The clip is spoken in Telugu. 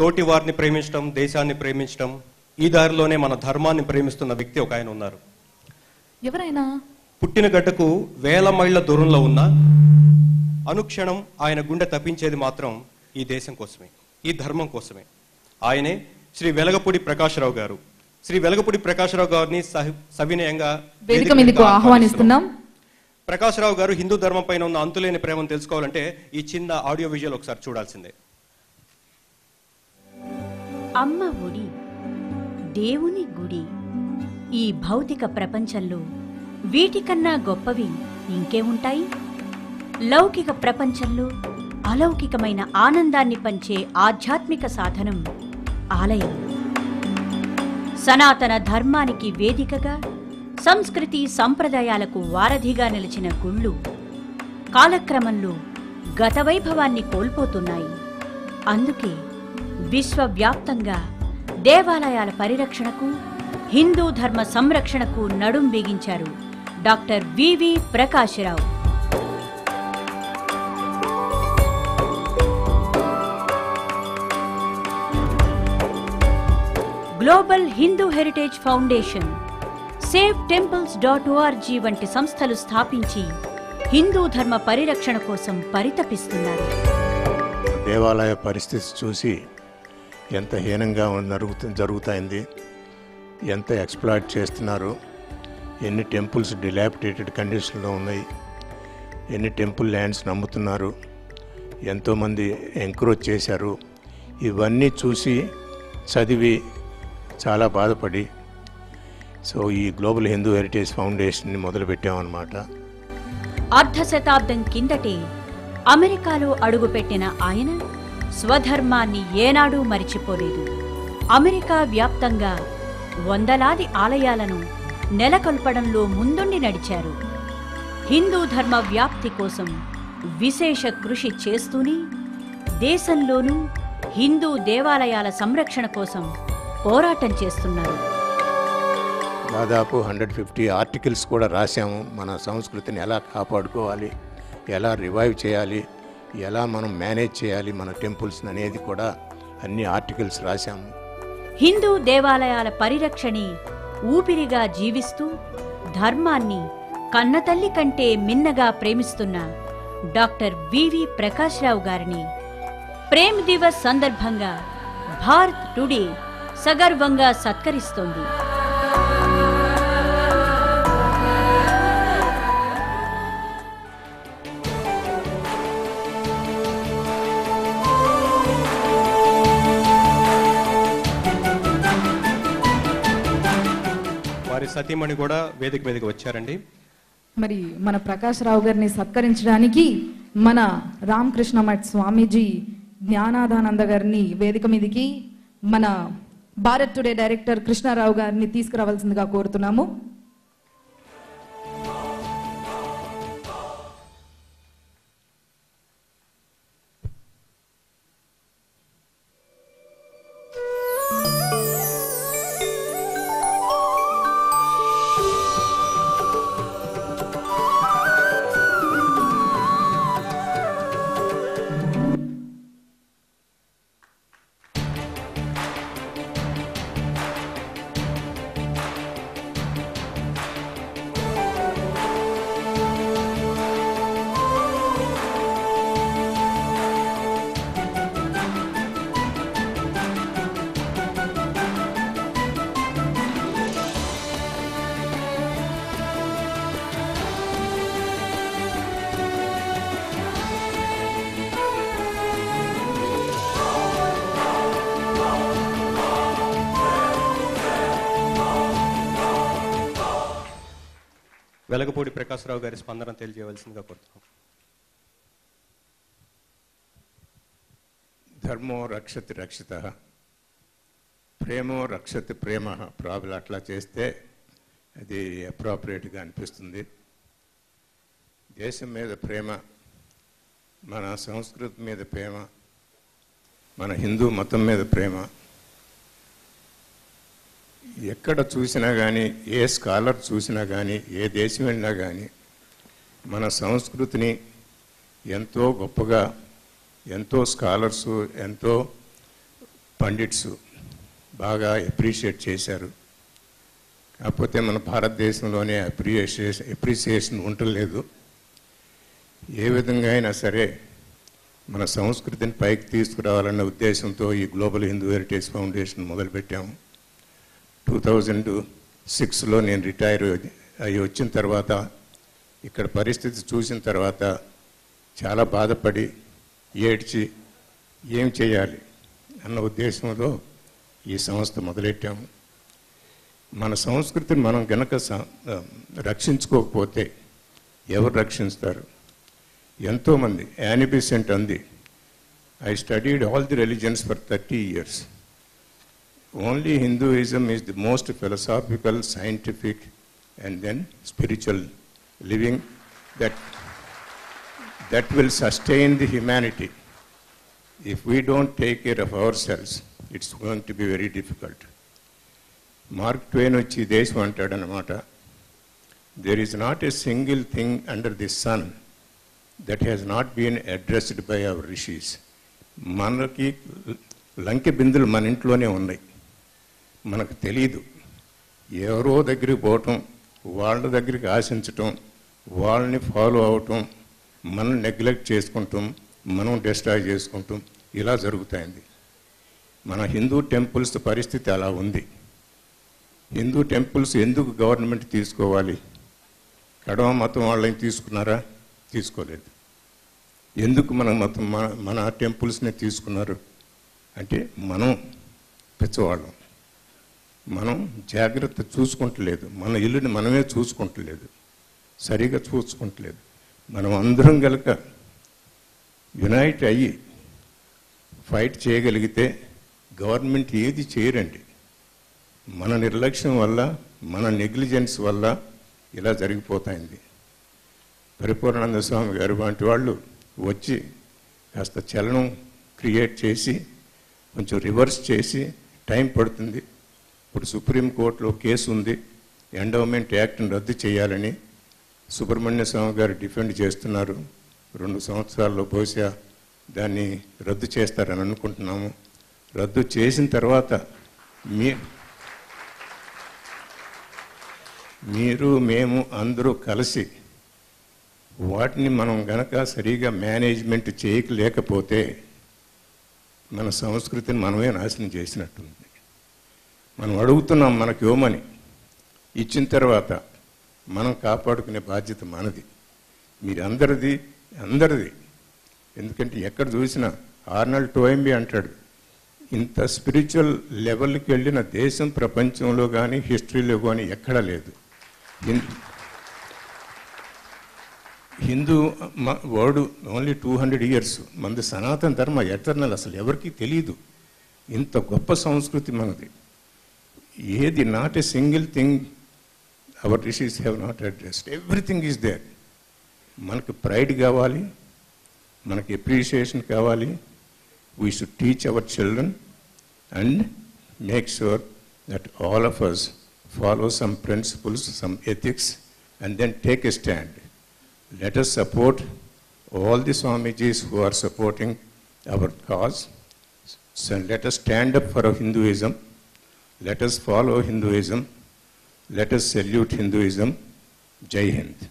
తోటి వారిని ప్రేమించడం దేశాన్ని ప్రేమించడం ఈ దారిలోనే మన ధర్మాన్ని ప్రేమిస్తున్న వ్యక్తి ఒక ఆయన ఉన్నారు. ఎవరైనా? పుట్టిన గడ్డకు వేల మైళ్ళ దూరంలో ఉన్న అనుక్షణం ఆయన గుండె తప్పించేది మాత్రం ఈ దేశం కోసమే ఈ ధర్మం కోసమే. ఆయనే శ్రీ వెలగపూడి ప్రకాశరావు గారు. శ్రీ వెలగపూడి ప్రకాశరావు గారిని సవినయంగా వేదిక మీదకు ఆహ్వానిస్తున్నాం. ప్రకాశరావు గారు హిందూ ధర్మం పైన ఉన్న అంతులేని ప్రేమను తెలుసుకోవాలంటే ఈ చిన్న ఆడియో విజువల్ ఒకసారి చూడాల్సిందే. అమ్మ ఒడి దేవుని గుడి. ఈ భౌతిక ప్రపంచంలో వీటికన్నా గొప్పవి ఇంకే ఉంటాయి? లౌకిక ప్రపంచంలో అలౌకికమైన ఆనందాన్ని పంచే ఆధ్యాత్మిక సాధనం ఆలయం. సనాతన ధర్మానికి వేదికగా సంస్కృతి సంప్రదాయాలకు వారధిగా నిలిచిన గుళ్ళు కాలక్రమంలో గతవైభవాన్ని కోల్పోతున్నాయి. అందుకే విశ్వవ్యాప్తంగా దేవాలయాల పరిరక్షణకు హిందూ ధర్మ సంరక్షణకు నడుం బిగించారు doctor V V Prakasa Rao. Global Hindu heritage foundation save temples dot O R G వంటి సంస్థలు స్థాపించి హిందూ ధర్మ పరిరక్షణ కోసం పరితపిస్తున్నారు. దేవాలయ పరిస్థితి చూసి ఎంత హీనంగా జరుగుతు జరుగుతాయింది ఎంత ఎక్స్ప్లాయిట్ చేస్తున్నారు ఎన్ని టెంపుల్స్ డిలాపిటేటెడ్ కండిషన్లో ఉన్నాయి ఎన్ని టెంపుల్ ల్యాండ్స్ నమ్ముతున్నారు ఎంతోమంది ఎంక్రోచ్ చేశారు ఇవన్నీ చూసి చదివి చాలా బాధపడి సో ఈ గ్లోబల్ హిందూ హెరిటేజ్ ఫౌండేషన్ని మొదలుపెట్టామన్నమాట. అర్ధ శతాబ్దం కిందటే అమెరికాలో అడుగుపెట్టిన ఆయన స్వధర్మాన్ని ఏనాడూ మరిచిపోలేదు. అమెరికా వ్యాప్తంగా వందలాది ఆలయాలను నెలకొల్పడంలో ముందుండి నడిచారు. హిందూ ధర్మ వ్యాప్తి కోసం విశేష కృషి చేస్తూనే దేశంలోనూ హిందూ దేవాలయాల సంరక్షణ కోసం పోరాటం చేస్తున్నారు. దాదాపు హండ్రెడ్ ఫిఫ్టీ ఆర్టికల్స్ కూడా రాశాము. మన సంస్కృతిని ఎలా కాపాడుకోవాలి ఎలా రివైవ్ చేయాలి ఎలా మనం మేనేజ్ చేయాలి మన టెంపుల్స్ అనేది కూడా అన్ని ఆర్టికల్స్ రాశాము. హిందూ దేవాలయాల పరిరక్షణి ఊపిరిగా జీవిస్తూ ధర్మాన్ని కన్నతల్లి కంటే మిన్నగా ప్రేమిస్తున్న డాక్టర్ వివి ప్రకాశ్రావు గారిని ప్రేమ్ దివస్ సందర్భంగా భారత్ టుడే సగర్వంగా సత్కరిస్తోంది. వారి సతీమణి కూడా వేదిక మీదకి వచ్చారండి. మరి మన ప్రకాష్ రావు గారిని సత్కరించడానికి మన రామకృష్ణ మఠ్ స్వామీజీ జ్ఞానాదానంద గారిని వేదిక మీదకి మన భారత్ టుడే డైరెక్టర్ కృష్ణారావు గారిని తీసుకురావాల్సిందిగా కోరుతున్నాము. వెలగపూడి ప్రకాశరావు గారి స్పందన తెలియజేయవలసిందిగా కోరుతున్నాం. ధర్మో రక్షతి రక్షిత ప్రేమో రక్షతి ప్రేమ ప్రాబ్లం అట్లా చేస్తే అది అప్రాప్రియేట్గా అనిపిస్తుంది. దేశం మీద ప్రేమ మన సంస్కృతి మీద ప్రేమ మన హిందూ మతం మీద ప్రేమ ఎక్కడ చూసినా కానీ ఏ స్కాలర్ చూసినా కానీ ఏ దేశం వెళ్ళినా కానీ మన సంస్కృతిని ఎంతో గొప్పగా ఎంతో స్కాలర్స్ ఎంతో పండిట్స్ బాగా అప్రిషియేట్ చేశారు. కాకపోతే మన భారతదేశంలోనే అప్రిషియేషన్ అప్రిసియేషన్ ఉండలేదు ఏ విధంగా అయినా సరే మన సంస్కృతిని పైకి తీసుకురావాలన్న ఉద్దేశంతో ఈ గ్లోబల్ హిందూ హెరిటేజ్ ఫౌండేషన్ మొదలుపెట్టాము. టూ థౌజండ్ సిక్స్లో నేను రిటైర్ అయ్యి వచ్చిన తర్వాత ఇక్కడ పరిస్థితి చూసిన తర్వాత చాలా బాధపడి ఏడ్చి ఏం చేయాలి అన్న ఉద్దేశంలో ఈ సంస్థ మొదలెట్టాము. మన సంస్కృతిని మనం గనక రక్షించుకోకపోతే ఎవరు రక్షిస్తారు? ఎంతోమంది యానిబిసెంట్ అంది I studied all the religions for thirty years Only Hinduism is the most philosophical scientific and then spiritual living that that will sustain the humanity. If we don't take care of ourselves, it's going to be very difficult. Mark Twain వచ్చి దేశం అంటాడనమాట there is not a single thing under the sun that has not been addressed by our rishis మనకి లంకె బిందులు మన ఇంట్లోనే ఉన్నాయి మనకు తెలియదు ఎవరో దగ్గరికి పోవటం వాళ్ళ దగ్గరికి ఆశించటం వాళ్ళని ఫాలో అవటం మనం నెగ్లెక్ట్ చేసుకుంటాం మనం డిస్ట్రాయ్ చేసుకుంటాం ఇలా జరుగుతాయింది మన హిందూ టెంపుల్స్ పరిస్థితి అలా ఉంది. హిందూ టెంపుల్స్ ఎందుకు గవర్నమెంట్ తీసుకోవాలి? కడవ మతం వాళ్ళని తీసుకున్నారా? తీసుకోలేదు. ఎందుకు మన మతం మన మన టెంపుల్స్ని తీసుకున్నారు? అంటే మనం పిచ్చవాళ్ళం. మనం జాగ్రత్త చూసుకుంటలేదు. మన ఇల్లుని మనమే చూసుకుంటలేదు. సరిగా చూసుకుంటలేదు. మనం అందరం గలక యునైట్ అయ్యి ఫైట్ చేయగలిగితే గవర్నమెంట్ ఏది చేయరండి. మన నిర్లక్ష్యం వల్ల మన నెగ్లిజెన్స్ వల్ల ఇలా జరిగిపోతాయింది పరిపూర్ణానంద స్వామి గారు వంటి వాళ్ళు వచ్చి కాస్త చలనం క్రియేట్ చేసి కొంచెం రివర్స్ చేసి టైం పడుతుంది. ఇప్పుడు సుప్రీంకోర్టులో కేసు ఉంది. ఎండోమెంట్ యాక్ట్ని రద్దు చేయాలని సుబ్రహ్మణ్య స్వామి గారు డిఫెండ్ చేస్తున్నారు. రెండు సంవత్సరాల్లో బహుశా దాన్ని రద్దు చేస్తారని అనుకుంటున్నాము. రద్దు చేసిన తర్వాత మీ మీరు మేము అందరూ కలిసి వాటిని మనం గనక సరిగా మేనేజ్మెంట్ చేయకలేకపోతే మన సంస్కృతిని మనమే నాశనం చేసినట్టుంది. మనం అడుగుతున్నాం మనకి ఇవ్వమని. ఇచ్చిన తర్వాత మనం కాపాడుకునే బాధ్యత మనది. మీరందరిది అందరిది. ఎందుకంటే ఎక్కడ చూసినా ఆర్నల్ టోయంబి అంటాడు ఇంత స్పిరిచువల్ లెవెల్కి వెళ్ళిన దేశం ప్రపంచంలో కానీ హిస్టరీలో కానీ ఎక్కడా లేదు. Hindu word only two hundred years. మంది సనాతన ధర్మ ఎటర్నల్ అసలు ఎవరికీ తెలియదు ఇంత గొప్ప సంస్కృతి మనది. ఏది not a single thing our rishis have not addressed everything is there మనకు ప్రైడ్ కావాలి మనకి అప్రిషియేషన్ కావాలి we should teach our children and make sure that all of us follow some principles some ethics and then take a stand let us support all the Swamijis who are supporting our cause. So let us stand up for Hinduism. Let us follow Hinduism. Let us salute Hinduism. Jai Hind.